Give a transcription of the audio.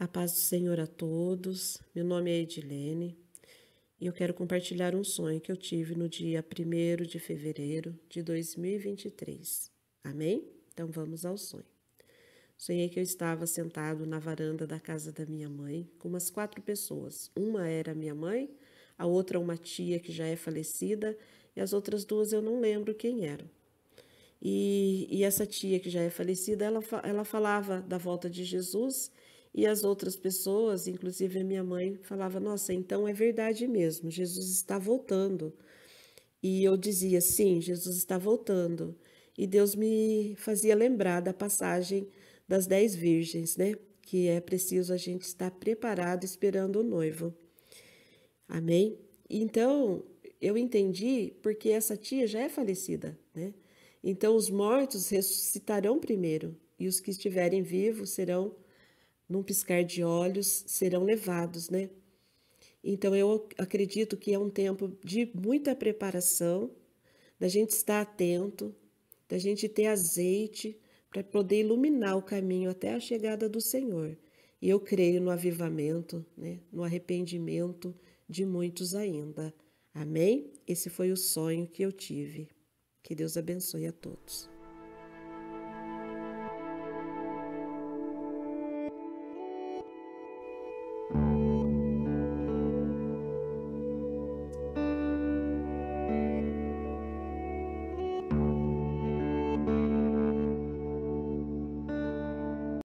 A paz do Senhor a todos. Meu nome é Edilene e eu quero compartilhar um sonho que eu tive no dia 1 de fevereiro de 2023. Amém? Então vamos ao sonho. Sonhei que eu estava sentado na varanda da casa da minha mãe com umas quatro pessoas. Uma era minha mãe, a outra uma tia que já é falecida e as outras duas eu não lembro quem eram. E, e essa tia que já é falecida, ela, ela falava da volta de Jesus e as outras pessoas, inclusive a minha mãe, falava: Nossa, então é verdade mesmo, Jesus está voltando. E eu dizia: Sim, Jesus está voltando. E Deus me fazia lembrar da passagem das dez virgens, né? Que é preciso a gente estar preparado esperando o noivo. Amém? Então, eu entendi porque essa tia já é falecida, né? Então, os mortos ressuscitarão primeiro e os que estiverem vivos serão num piscar de olhos, serão levados, né? Então eu acredito que é um tempo de muita preparação, da gente estar atento, da gente ter azeite para poder iluminar o caminho até a chegada do Senhor. E eu creio no avivamento, né? no arrependimento de muitos ainda. Amém? Esse foi o sonho que eu tive. Que Deus abençoe a todos.